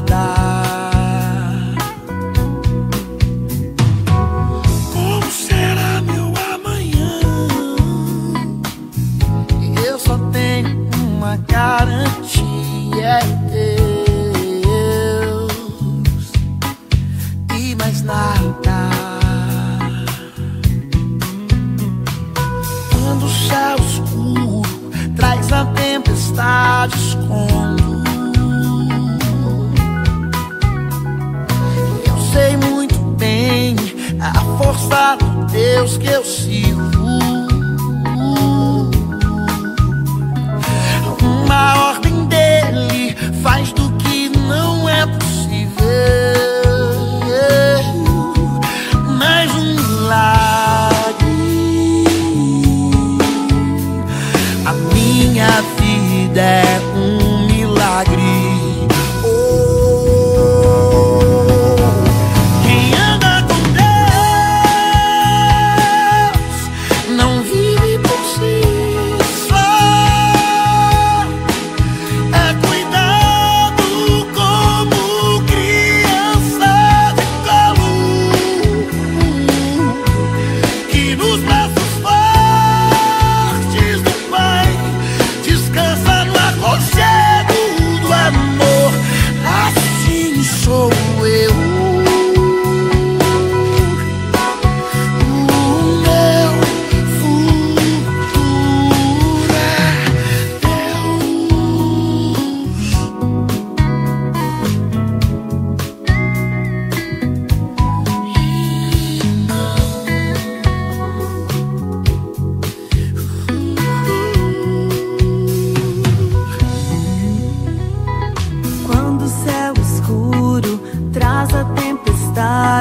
nada. força Deus que eu sigo.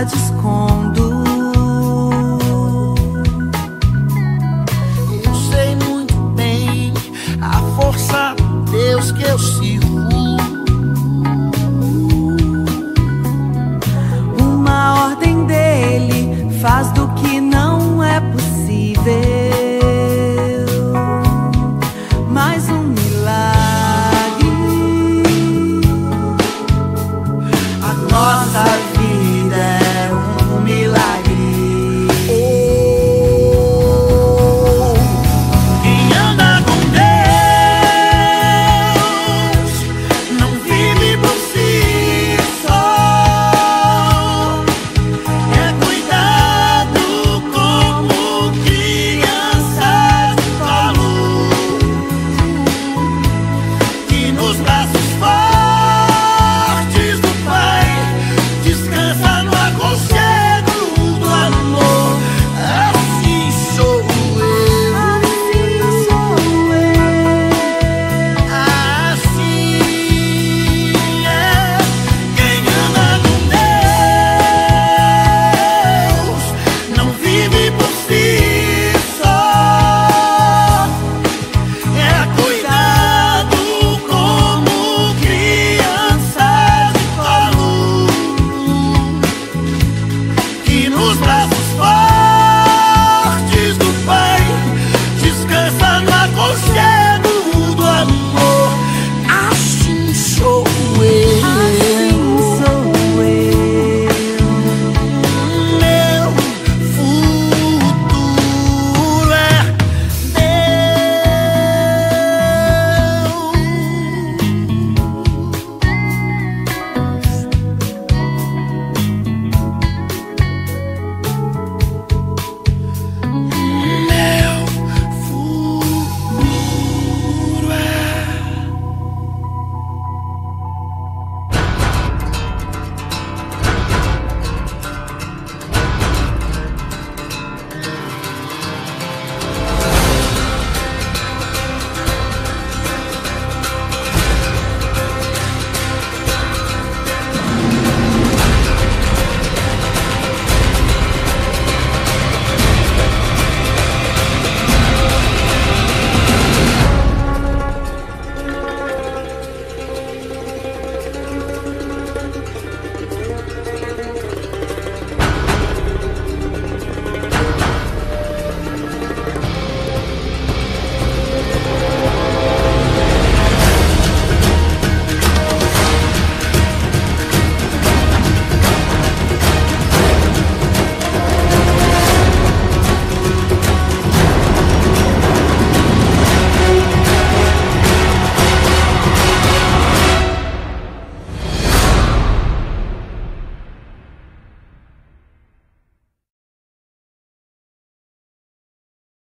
saudade escondo. Não sei muito bem a força, Deus que eu sirvo.